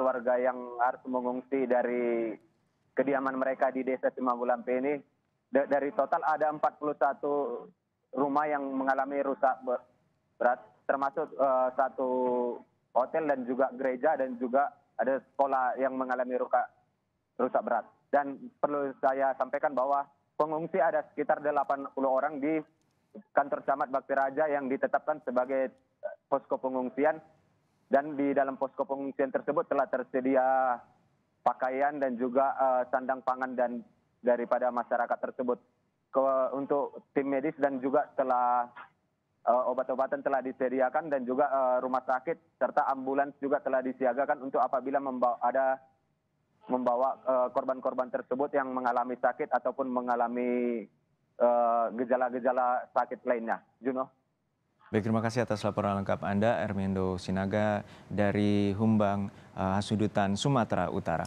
warga yang harus mengungsi dari kediaman mereka di desa Simabulampe ini dari total ada 41 rumah yang mengalami rusak berat termasuk uh, satu hotel dan juga gereja dan juga ada sekolah yang mengalami rusak berat. Dan perlu saya sampaikan bahwa pengungsi ada sekitar 80 orang di kantor camat Bakti Raja yang ditetapkan sebagai eh, posko pengungsian dan di dalam posko pengungsian tersebut telah tersedia pakaian dan juga uh, sandang pangan dan daripada masyarakat tersebut ke, untuk tim medis dan juga telah uh, obat-obatan telah disediakan dan juga uh, rumah sakit serta ambulans juga telah disiagakan untuk apabila membawa, ada membawa korban-korban uh, tersebut yang mengalami sakit ataupun mengalami gejala-gejala uh, sakit lainnya. Juno. Baik, terima kasih atas laporan lengkap Anda, Ermendo Sinaga dari Humbang, uh, Hasudutan, Sumatera Utara.